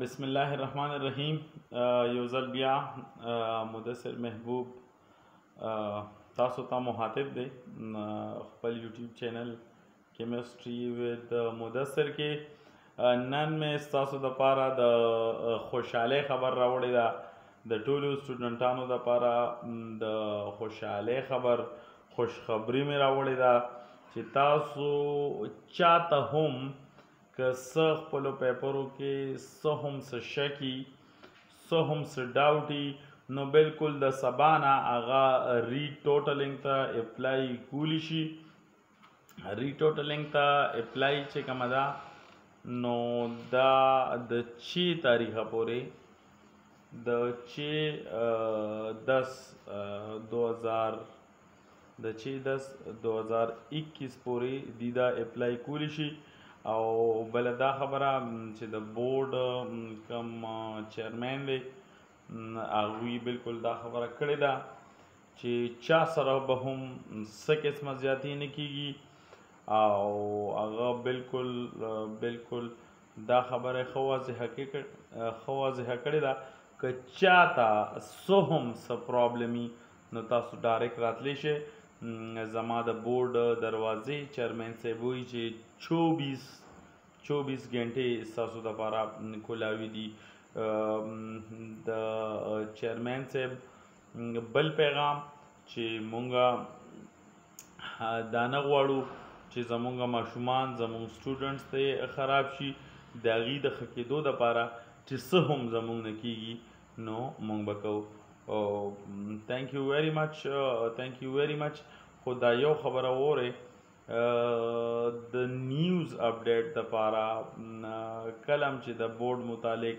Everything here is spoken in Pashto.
بسم الله الرحمن الرحیم یو ځل بیا مدثر محبوب تاسو ته مخاطب دی خپل یوټیوب چینل کیمستري ود مدثر کې نن مې تاسو د پاره د خوشاله خبر راوړی دا د ټولو سټوډنټانو د پاره د خوشاله خبر خوشخبری مې راوړې ده چې تاسو چاته هم که څه خپل پیپرو کې څه هم څه شکی څه هم څه ډاوټي نو بالکل د سبانا هغه ری ټوټلینګ ته اپلای کولی شي ری ټوټلینګ ته اپلای چې کوم ده نو دا د چی تاریخ پورې د چي دس دوه هزار د چي دس دوه هزار اکیس پوري دی دا اپلای کولی شي او بل دا خبره چې د بورډ کم چیرمن دی هغوی بالکل دا خبره کړې ده چې چا سره به هم څه قسمه زیاتې نه کیږي او هغه بالکل بالکل دا خبره یې ښه واضحه کې کړ- ښه واضحه کړې ده، که چا ته څه هم څه پرابلم وي نو تاسو ډاریک راتلی شئ، زما د بورډ دروازې چیرمین صیب وایي چې چوبیس چوبیس ګنټې ستاسو دپاره کولاوي دي، د چیرمین صیب بل پیغام چې مونږه دانه غواړو چې زمونږه ماشومان زمونږ سټوډنټس ته خراب شي دا غي د خکېدو د پاره چې څه هم زمونږ نه کیږي نو مونږ بکو او ثانک یو ویری مچ ثانک یو ویری مچ خو دا یو خبره وره د نیوز اپډیټ د پاره کلم چې د بورډ متعلق